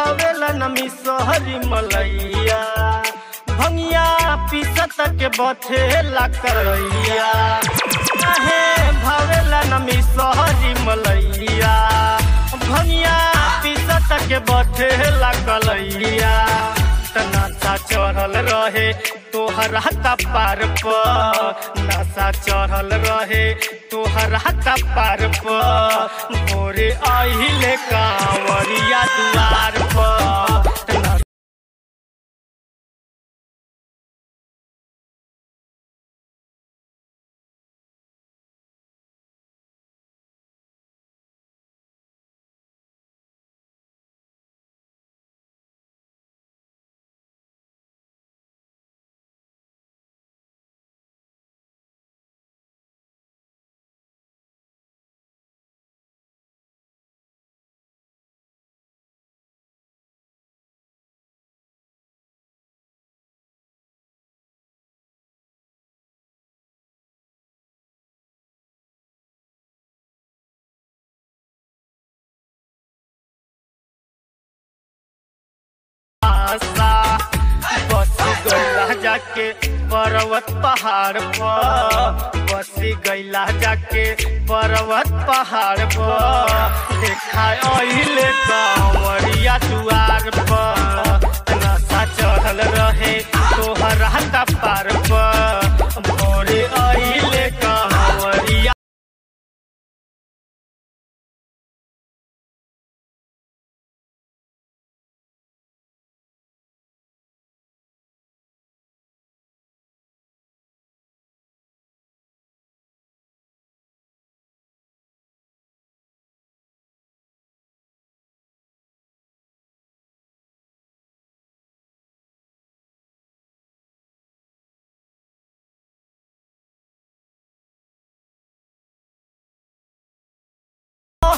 भावेला नमी सोहरी मलैया। भंगिया पीसत के बथेला करैया। काहे भावेला नमी सोहरी मलैया। भंगिया पीसत के बथेला कलैया नशा चढ़ल रहे तोहरा पर। नशा चढ़ल रहे तोहरा पर। भोरे अहिले कांवरिया दुआर आशा बस गैला जाके पर्वत पहाड़ पर। बस गैला जाके पर्वत पहाड़ पर। देखा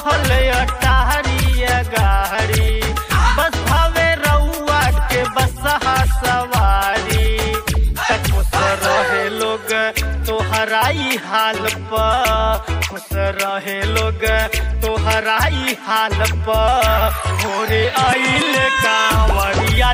हले अटारिया गाड़ी। बस भावे रउआ के बसहा सवारी। रहे लोग, तोहराई हाल पर। खुश रहे लोग, तोहराई हाल पर। भोरे आइले कांवरिया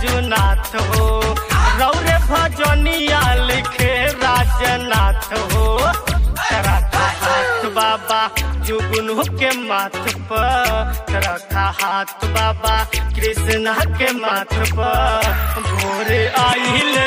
बैजुनाथ हो। रौरे भजनिया लिखे राजनाथ हो। हाथ बाबा, जुगुनू के माथ पर। रखा हाथ बाबा, कृष्णा के माथ पर। भोरे आइल